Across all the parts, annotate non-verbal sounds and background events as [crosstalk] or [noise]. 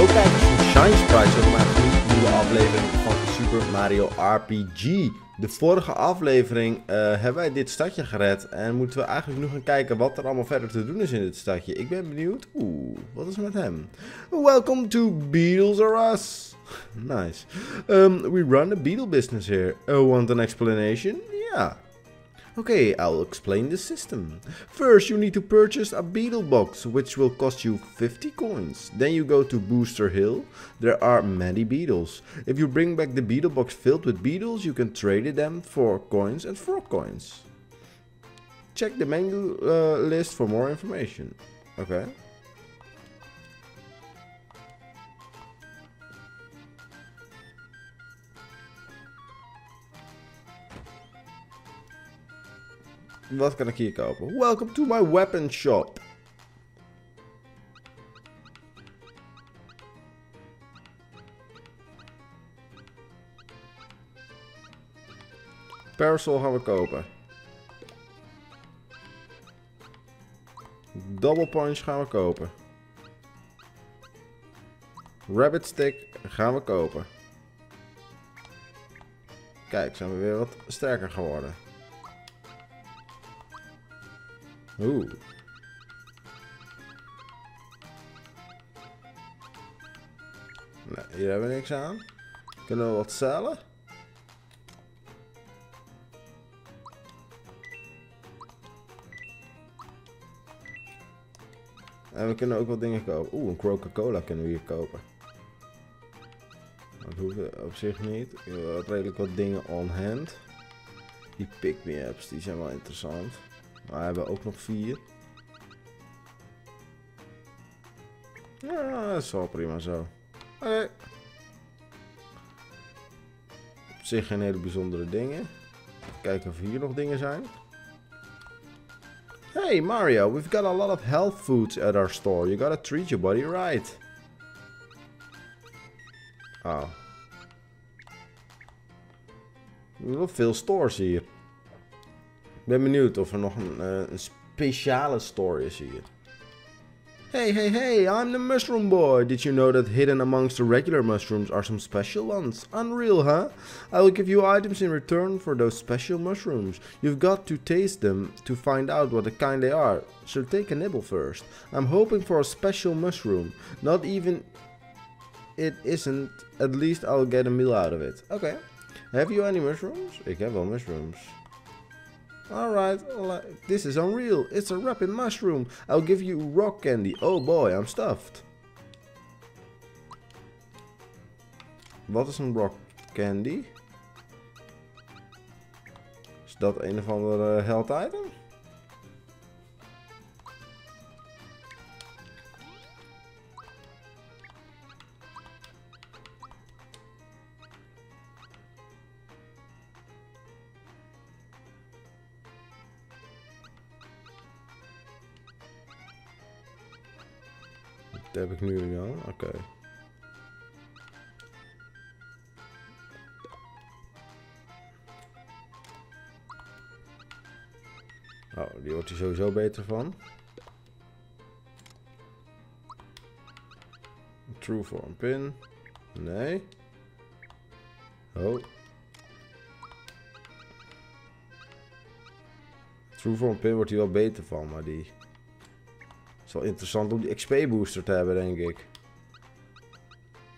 Hallo kijkers van Shine Sprite, welkom bij een nieuwe aflevering van Super Mario RPG. De vorige aflevering eh, hebben wij dit stadje gered en moeten we eigenlijk nu gaan kijken wat er allemaal verder te doen is in dit stadje. Ik ben benieuwd. Oeh, wat is met hem? Welcome to Beatles or Us. Nice. Um, we run a beetle business here. Uh, want an explanation? Yeah. Okay, I'll explain the system. First, you need to purchase a beetle box, which will cost you 50 coins. Then you go to Booster Hill. There are many beetles. If you bring back the beetle box filled with beetles, you can trade them for coins and frog coins. Check the menu uh, list for more information. Okay. Wat kan ik hier kopen? Welcome to my weapon shop. Parasol gaan we kopen. Double punch gaan we kopen. Rabbit stick gaan we kopen. Kijk, zijn we weer wat sterker geworden. Oeh. Hier hebben we niks aan. Kunnen we wat cellen? En we kunnen ook wat dingen kopen. Oeh, een Coca-Cola kunnen we hier kopen. Dat hoeven op zich niet. Wat redelijk wat dingen on hand. Die pick-me-ups, die zijn wel interessant. We hebben ook nog vier. Ja, dat is wel prima zo. Oké. Op zich geen hele bijzondere dingen. Kijken of hier nog dingen zijn. Hey Mario, we've got a lot of health foods at our store. You gotta treat your body right. Oh. Veel stores hier. Ben benieuwd of er nog een, uh, een speciale store is hier. Hey, hey, hey, I'm the mushroom boy. Did you know that hidden amongst the regular mushrooms are some special ones? Unreal, huh? I will give you items in return for those special mushrooms. You've got to taste them to find out what the kind they are. So take a nibble first. I'm hoping for a special mushroom. Not even it isn't, at least I'll get a meal out of it. Okay. Have you any mushrooms? Ik heb wel mushrooms. Alright, this is unreal. It's a rapid mushroom. I'll give you rock candy. Oh boy, I'm stuffed. Wat is een rock candy? Is dat een of andere health item? Dat heb ik nu niet aan. Oké. Oh, die wordt er sowieso beter van. True form pin. Nee. Oh. True form pin wordt hier wel beter van, maar die is wel interessant om die XP booster te hebben, denk ik.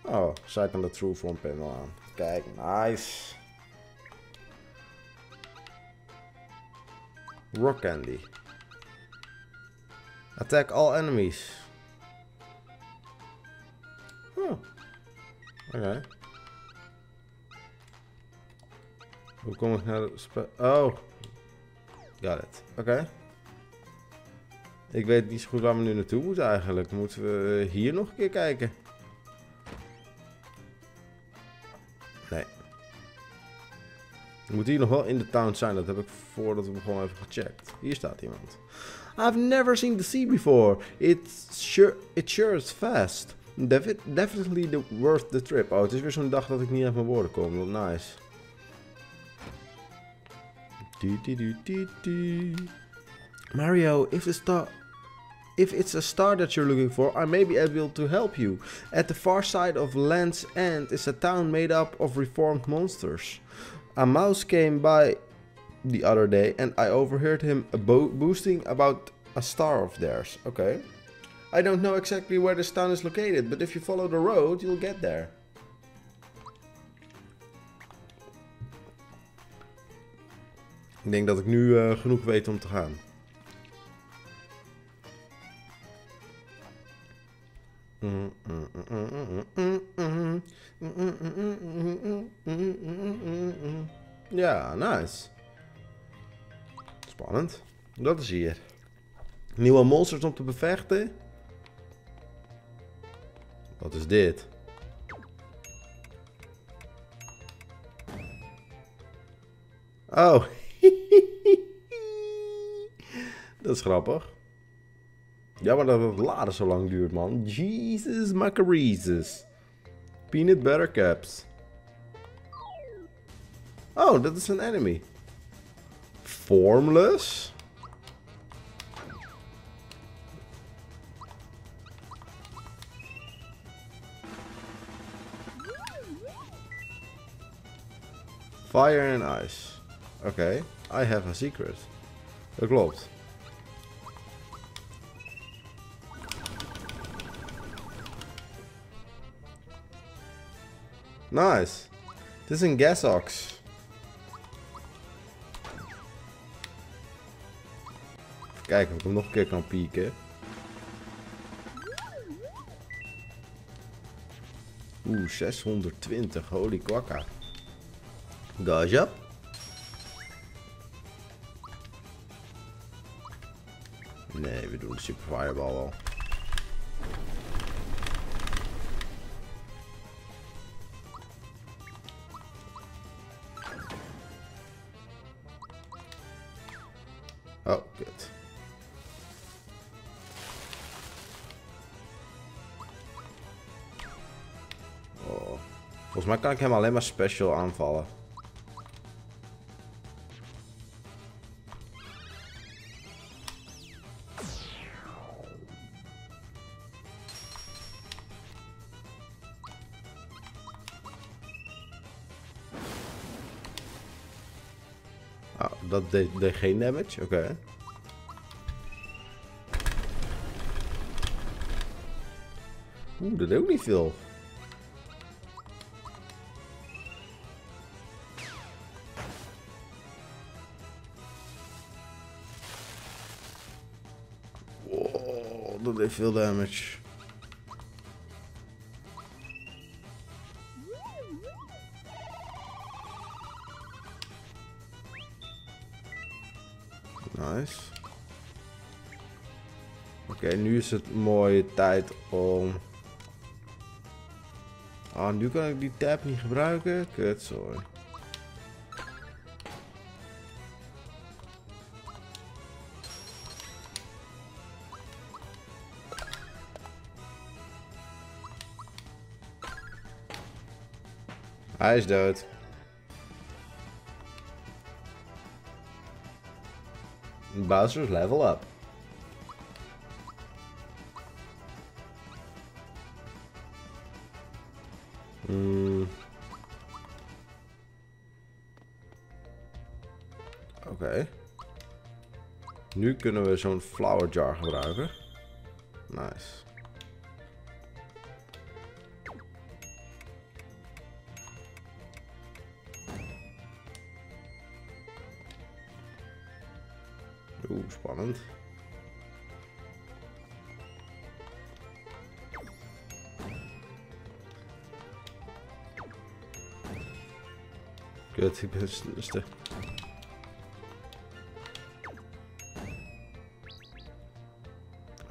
Oh, zij kan de True Form panel aan. Kijk, nice. Rock Candy. Attack all enemies. Huh. Oké. Hoe kom ik naar de. Oh. Got it. Oké. Okay. Ik weet niet zo goed waar we nu naartoe moeten eigenlijk. Moeten we hier nog een keer kijken? Nee. We moeten hier nog wel in de town zijn. Dat heb ik voordat we gewoon even gecheckt. Hier staat iemand. I've never seen the sea before. It's sure, it sure is fast. definitely the worth the trip. Oh, het is weer zo'n dag dat ik niet uit mijn woorden kom. Wat nice. Mario, if the star If it's a star that you're looking for, I may be able to help you. At the far side of Land's End is a town made up of reformed monsters. A mouse came by the other day and I overheard him bo boasting about a star of theirs. Okay. I don't know exactly where this town is located, but if you follow the road, you'll get there. Ik denk dat ik nu uh, genoeg weet om te gaan. Ja, nice. Spannend. Dat is hier. Nieuwe monsters om te bevechten. Wat is dit? Oh. [laughs] dat is grappig. Jammer dat het laden zo lang duurt, man. Jesus macareeses. Peanut butter caps. Oh, dat is een enemy. Formless? Fire and ice. Oké, okay. I have a secret. Dat klopt. Nice. Het is een gasox. Even kijken of ik hem nog een keer kan pieken. Oeh, 620. Holy kwakka. Gajap. Nee, we doen de super fireball wel. Oh. Oh. Volgens mij kan ik hem alleen maar special aanvallen. Oh, dat deed, deed geen damage? Oké. Okay. Oeh, dat deed ook niet veel. Wow, dat deed veel damage. Is het mooie tijd om... Ah, nu kan ik die tab niet gebruiken. Kut, sorry. Hij is dood. Bowser's level up. Kunnen we zo'n flower jar gebruiken. Nice. Oeh, spannend. Kut, ik ben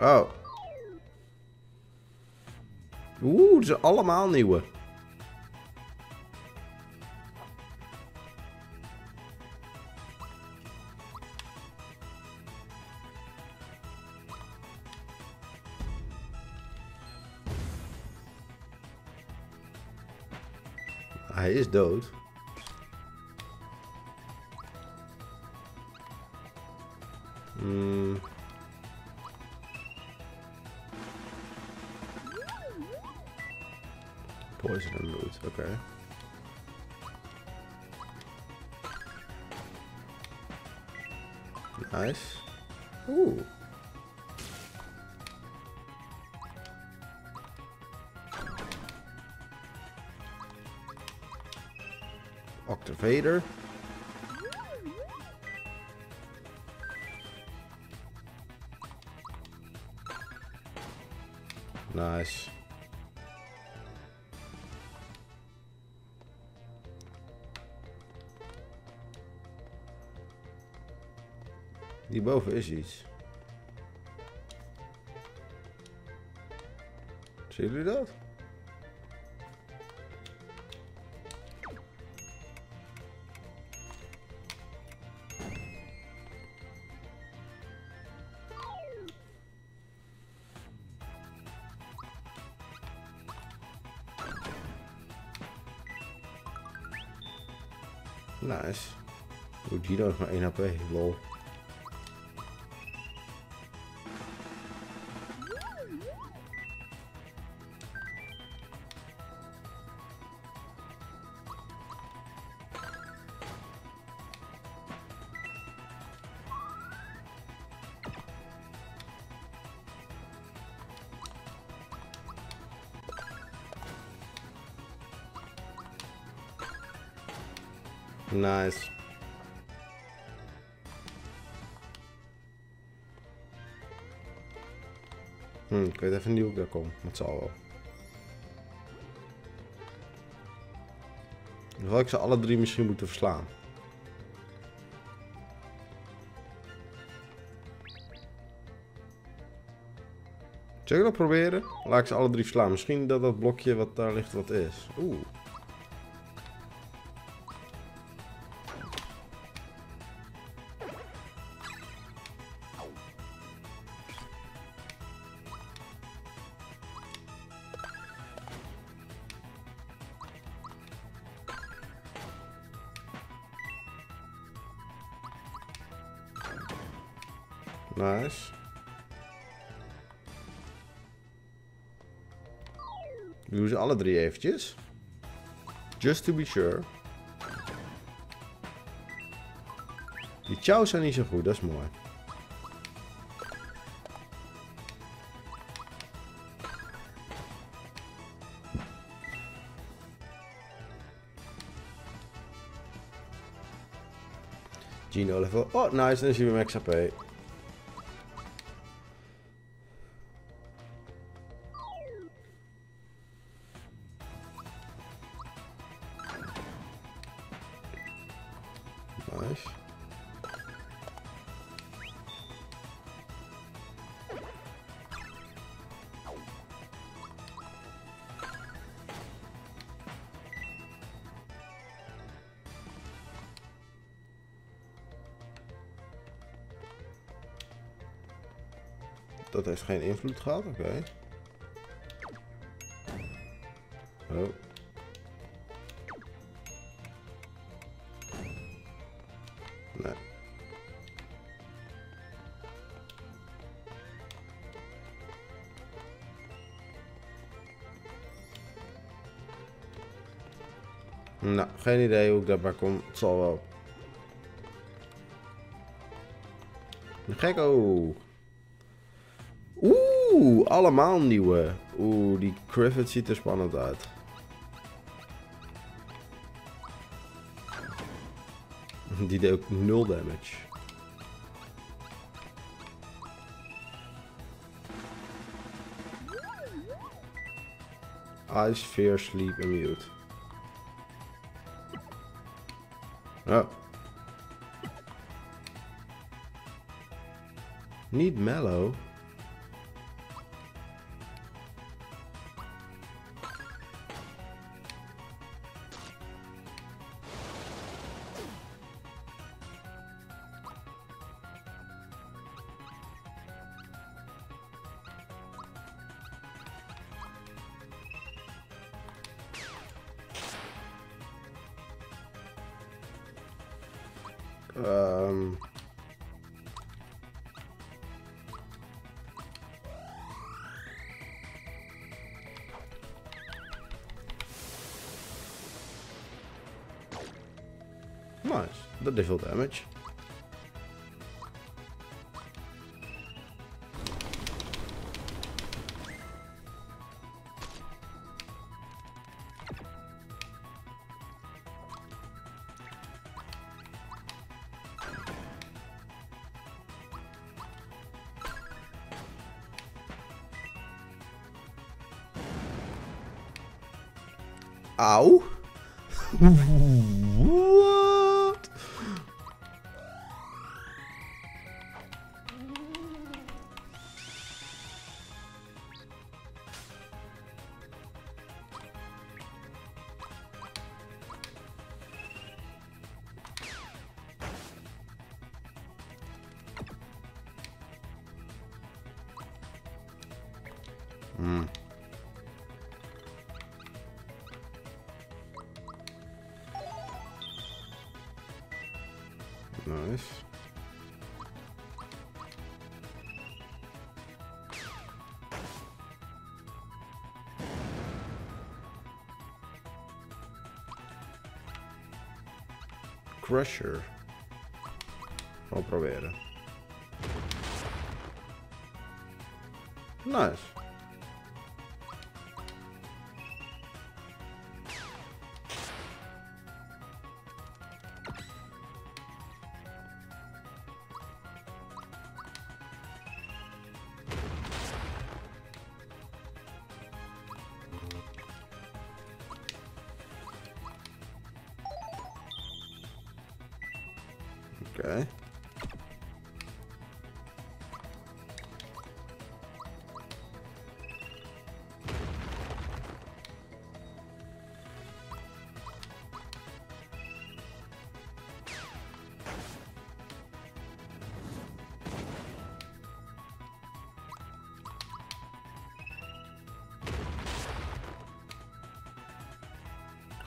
Oh. Oeh, het zijn allemaal nieuwe. Hij is dood. En loot, oké. Nice. Oeh. Octavator. Hierboven is iets. Zien jullie dat? Nice. Oeh, Gino is maar 1 HP, lol. Nice. Hm, ik weet even niet hoe ik daar kom, zal wel. Dan zal ik ze alle drie misschien moeten verslaan. Zal ik dat proberen? Laat ik ze alle drie verslaan. Misschien dat dat blokje wat daar ligt wat is. Oeh. Alle drie eventjes. Just to be sure. Die chows zijn niet zo goed, dat is mooi. Gino level. Oh, nice. Dan zien we max HP. Dat heeft geen invloed gehad, oké. Oh. Nee. Nou, geen idee hoe ik daarbij kom. Het zal wel. Gekko. Allemaal nieuwe. Oeh, die Griffith ziet er spannend uit. Die deed ook 0 damage. Ice, Fear, Sleep en Mute. Oh. Niet mellow. Um, nice. the did damage. Au. Crusher. Gewoon proberen. Nice.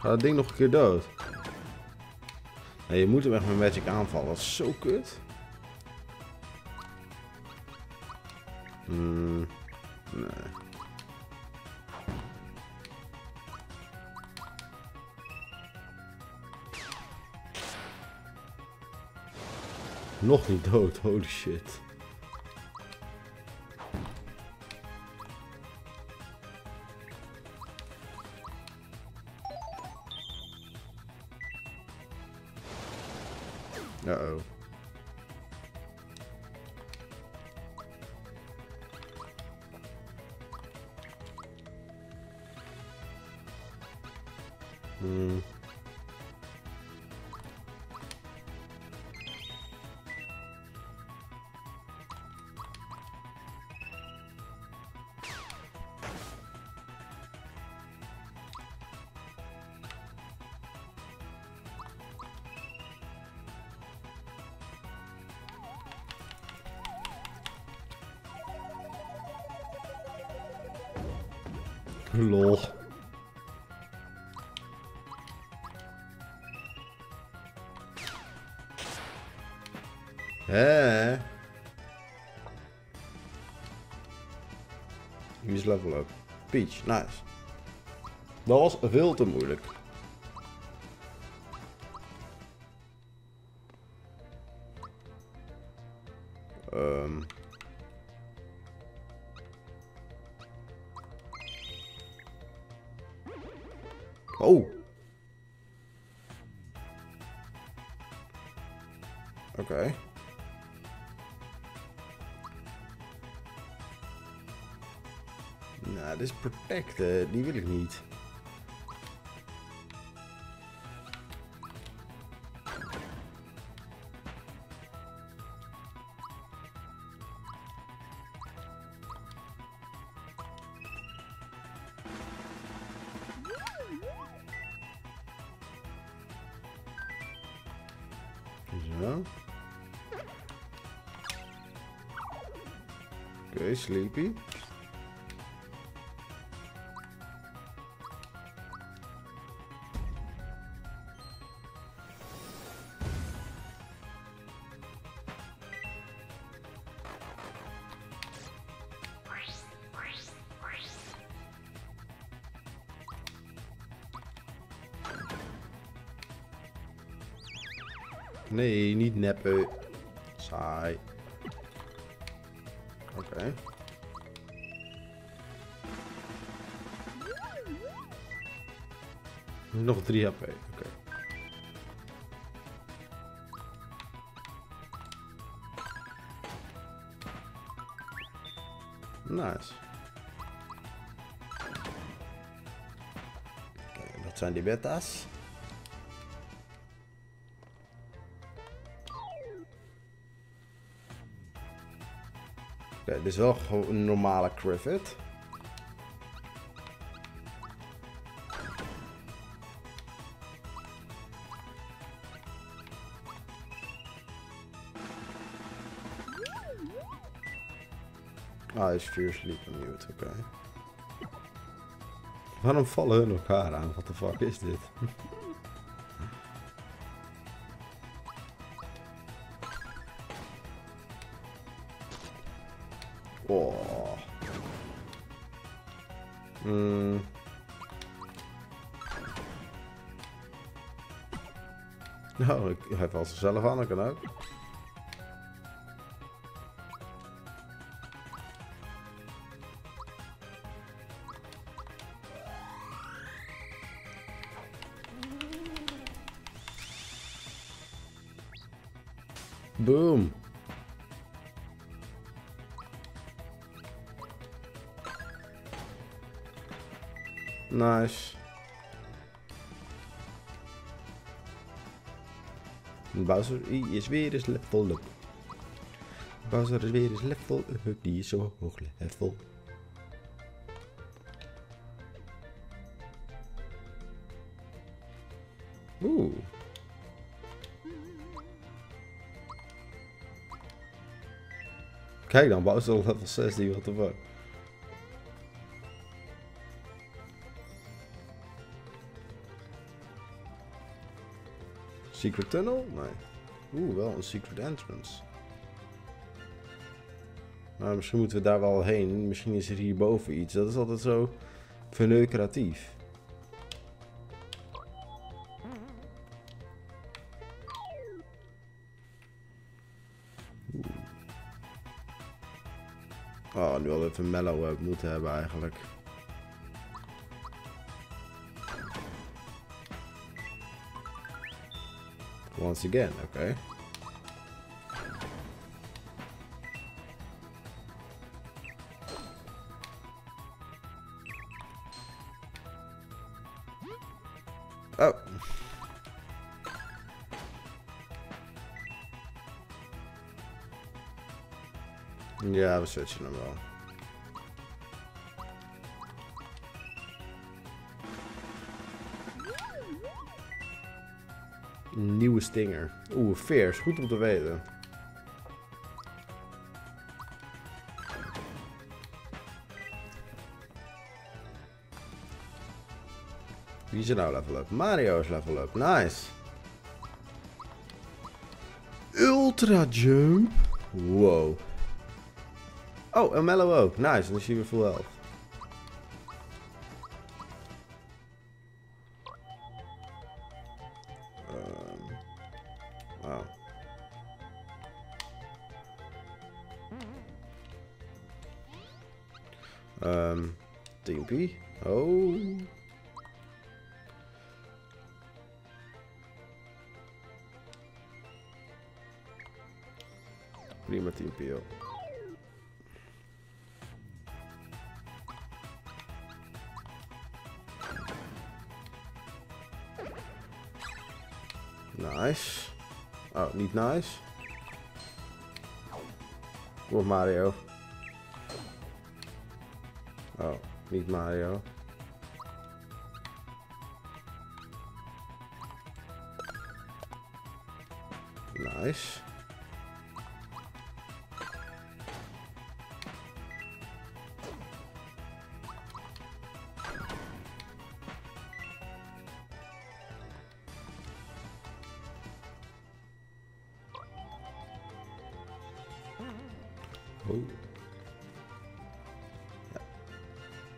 Gaat dat ding nog een keer dood? Je moet hem echt met magic aanvallen. Dat is zo kut. Hmm, nee. Nog niet dood, holy shit. Uh-oh. Hmm. Lol. Wie is level up? Peach, nice. Dat was veel te moeilijk. Ehm. Oh. Oké. Nou, dit is protected. Die wil ik niet. Zo. Oké, sleepy. Saai. Oké. Nog 3 HP. Oké. Nice. Oké, dat zijn die beta's. Oké, dit is wel gewoon een normale Crivet. Ah, is fiercely mute, oké. Waarom vallen hun elkaar aan? Wat de fuck is dit? [laughs] [laughs] Nou, ik, hij valt zichzelf aan, dat kan ook. Boom. Nice. Bowser is weer eens level up. Bowser is weer eens level up. Die is zo hoog level. Oeh. Kijk dan, Bowser level 16, what the fuck. Secret tunnel? Nee. Oeh, wel een secret entrance. Nou, misschien moeten we daar wel heen. Misschien is er hierboven iets. Dat is altijd zo verneukeratief. Oh, nu wel even mellow uh, moeten hebben eigenlijk. Once again, okay. Oh. Ja, we switchen hem wel. Nieuwe stinger. Oeh, veers. Goed om te weten. Wie is er nou level up? Mario is level up. Nice. Ultra jump. Wow. Oh, een mellow ook. Nice, dan is hij weer full health. Wow. Um, TMP. Oh. Prima TMP, niet nice. Voor Mario. Oh, niet Mario. Nice. Oh.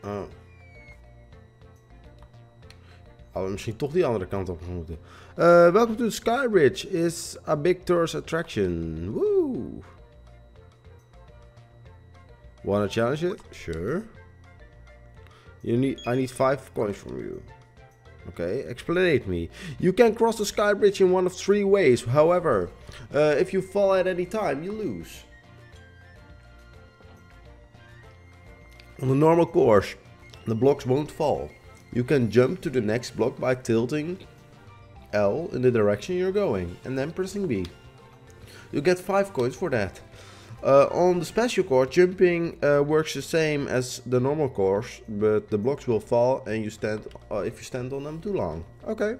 Ja. Oh. we misschien toch die andere kant op moeten. Uh, welcome to the Skybridge. Is a big tourist attraction. Woo! Wanna challenge it? Sure. You need. I need five coins from you. Okay, explain me. You can cross the sky bridge in one of three ways. However, uh, if you fall at any time, you lose. On the normal course, the blocks won't fall. You can jump to the next block by tilting L in the direction you're going and then pressing B. You get 5 coins for that. Uh, on the special course, jumping uh, works the same as the normal course, but the blocks will fall and you stand uh, if you stand on them too long. Okay,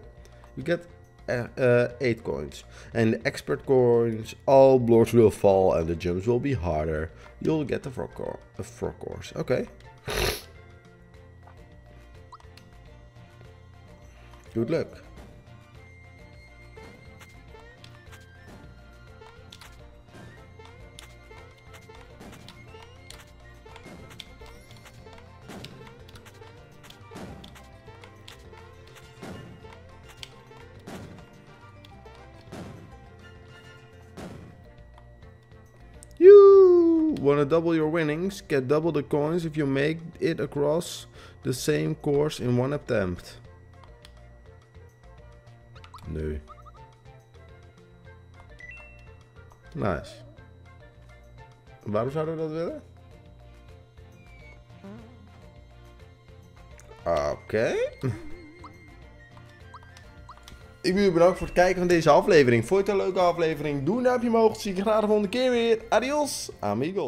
you get uh, uh, 8 coins. And the expert coins, all blocks will fall and the jumps will be harder. You'll get the frog, cor frog course. Okay. Good luck. Wanna double your winnings? Get double the coins if you make it across the same course in one attempt. Nee. Nice. Waarom zouden we dat willen? Oké. Ik wil je bedanken voor het kijken van deze aflevering. Vond je het een leuke aflevering? Doe een duimpje omhoog. Zie je graag de volgende keer weer. Adios, amigo.